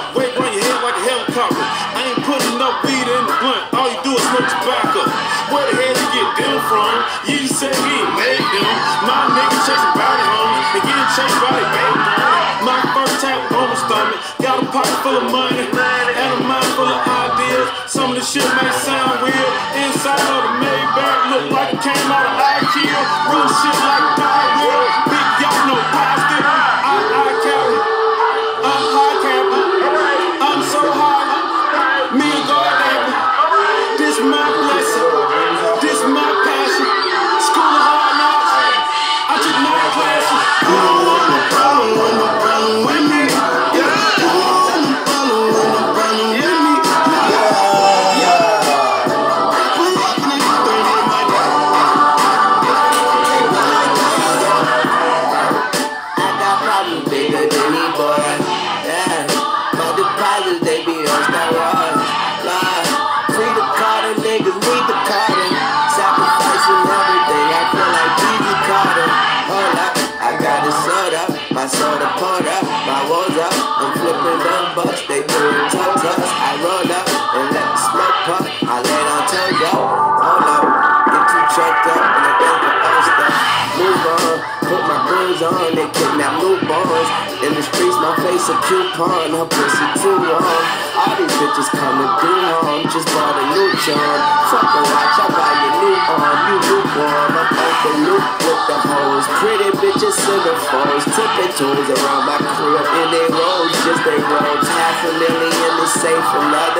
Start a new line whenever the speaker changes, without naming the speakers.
I break your head like a helicopter. I ain't putting no weed in the blunt. All you do is smoke tobacco. Where the hell you get them from? You said we ain't made them. My nigga chasing body homies. They getting chased by their baby My first tap on my stomach. Got a pocket full of money. And a mind full of ideas. Some of this shit may sound weird. Inside of the Maybach look like it came out of IKEA. Real shit like
my soda poured up, my walls up. I'm flipping them bucks, they doing toe touch. I roll up and let the smoke pop. I lay down toes up, hold up, get too choked up and I think of old stuff. Move on, put my blues on, they kidnap newborns. In the streets, my face a coupon, her pussy too warm. All these bitches coming through home, just bought a new charm. Bitches centerfolds. Tipping toes around my crib in they rolls, just they rolls. Half a million the safe, another.